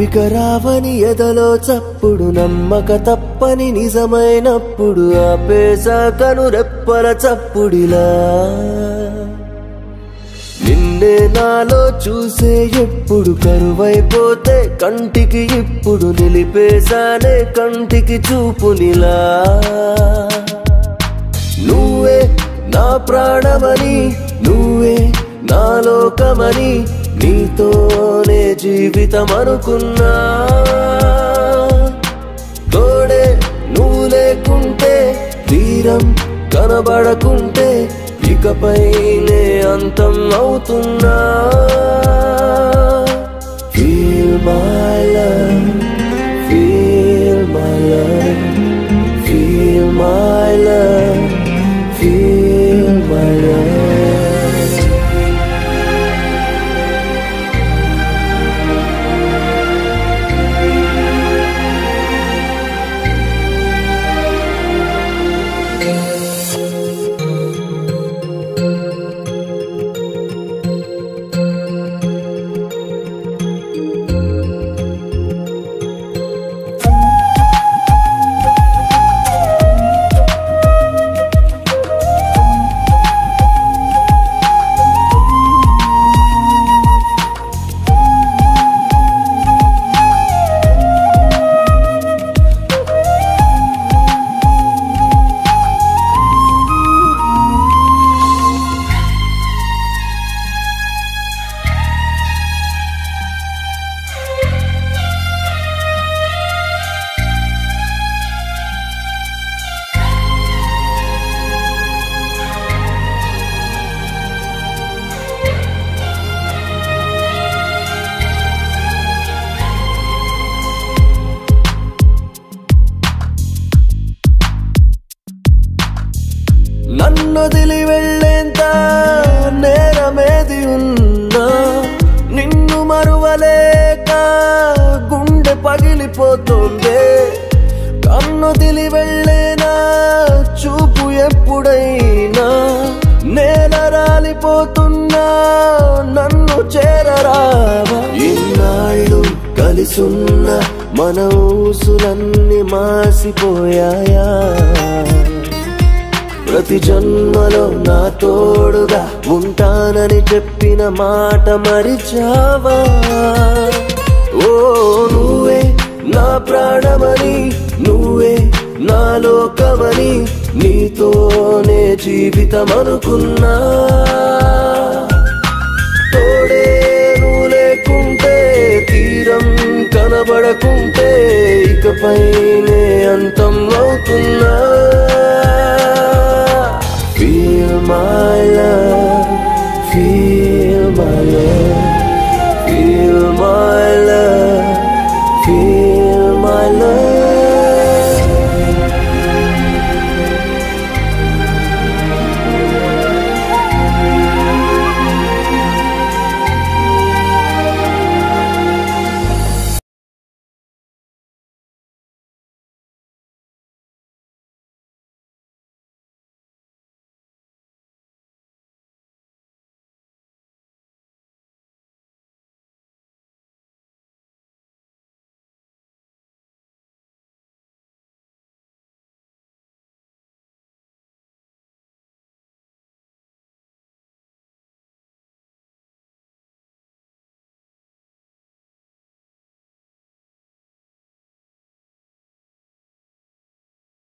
ఇక రావని ఎదలో చప్పుడు నమ్మక తప్పని నిజమైనప్పుడు ఆపేశాకను రెప్పల చప్పుడిలా. నిన్నే నాలో చూసే ఎప్పుడు కరువైపోతే కంటికి ఇప్పుడు నిలిపేశానే కంటికి చూపునిలా. నువ్వే నా ప్రాణమని నువ్వే నా లోకమని నీతోనే జీవితం అనుకున్నా తోడే నువ్వు లేకుంటే తీరం కనబడకుంటే ఇకపైనే అంతం అవుతున్నా. ఫీల్ మై ఫీల్ పగిలిపోతుంది. తిలి వెళ్ళేనా? చూపు ఎప్పుడైనా? నేల రాలిపోతున్నా నన్ను చేరరావా? ఇన్నాళ్ళు కలిసున్న మన ఊసులన్నీ మాసిపోయాయా? ప్రతి జన్మలో నా తోడుగా ఉంటానని చెప్పిన మాట మరిచావా? లోకమని నీతోనే జీవితం అనుకున్నా తోడే నువ్వు లేకుంటే తీరం కనబడకుంటే ఇకపైనే అంతం అవుతున్నా Feel feel my love.